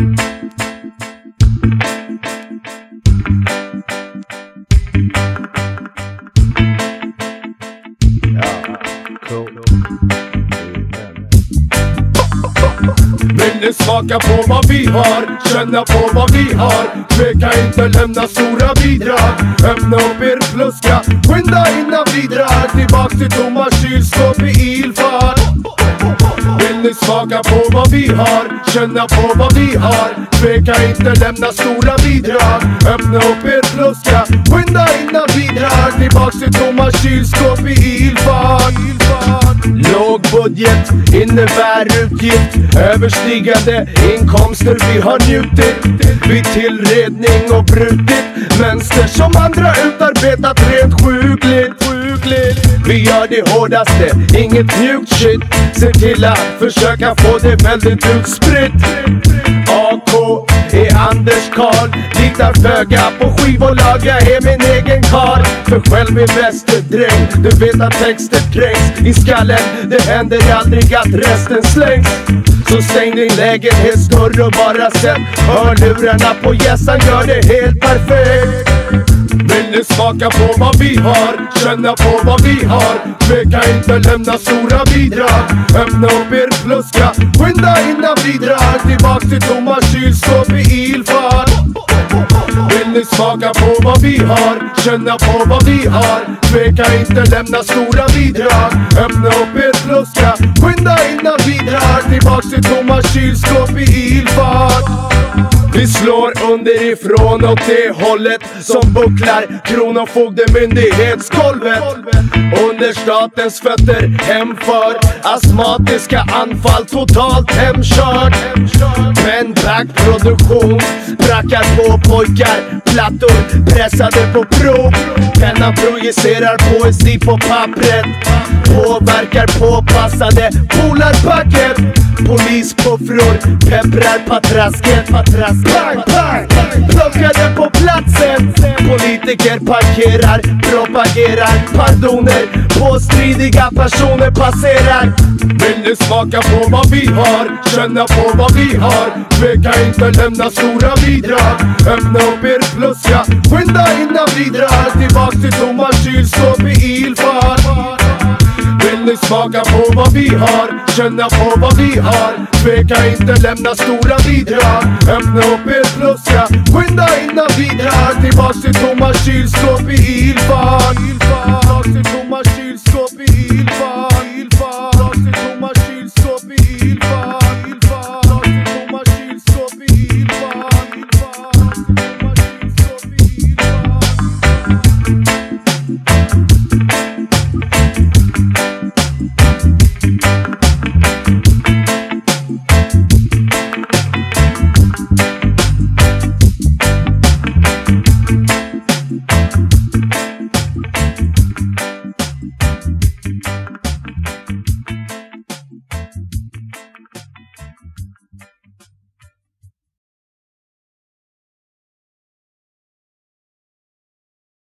Vill ni smaka på vad vi har? Känna på vad vi har? Tveka inte lämna stora bidrag Öppna upp er fluska Skynda innan vi drar Tillbaks till tomma kylskåp i ilfart Vill ni smaka på vad vi har? Känna på vad vi har? Tveka inte lämna stora bidrag. Öppna upp er fluska Skynda innan vi drar. Tillbaks till tomma kylskåp i ilfart. Låg budget innebär utgift. Överstigande inkomster vi har njutit. Vid tillredning och brutit. Mönster som andra utarbetat rent sjukligt sjukligt. Vi gör det hårdaste, inget mjukt shit. Se till att försöka få det väldigt utspritt. AK är Anders Karl. Litar föga på skivbolag, jag är min egen karl. För själv är västerdräng, du vet att texter kränks. I skallen Det händer aldrig att resten slängs. Så stäng din lägenhetsdörr och bara sätt hörlurarna på gässan. Gör det helt perfekt. Vill du smaka på vad vi har? Känna på vad vi har? Tveka inte lämna stora bidrag Öppna upp er fluska Skynda innan vi drar Tillbaks till tomma kylskåp i ilfart vill ni smaka på vad vi har? Känna på vad vi har? Tveka inte lämna stora bidrag Öppna upp er fluska Skynda innan vi drar Tillbaks till tomma kylskåp i ilfart vi slår underifrån åt det hållet som bucklar. Kronofogdemyndighetsgolvet. Under statens fötter hemför. Astmatiska anfall totalt hemkört. Men backproduktion Brackar på pojkar. Plattor pressade på prov. Pennan projicerar poesi på pappret. Påverkar påpassade polarpacket Polispuffror pepprar patrasket. Pang, pang! Plockade på platsen Politiker parkerar, propagerar Pardoner, påstridiga personer passerar Vill ni smaka på vad vi har? Känna på vad vi har? Tveka inte lämna stora bidrag Öppna upp er fluska Skynda innan vi drar Tillbaks till tomma smaka på vad vi har? Känna på vad vi har? Tveka inte lämna stora bidrag Öppna upp er fluska Skynda innan vi drar Tillbaks till tomma kylskåp i is.